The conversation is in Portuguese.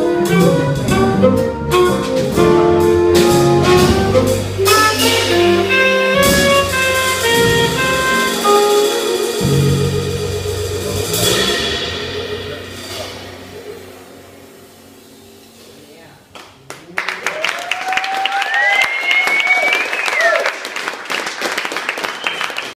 Música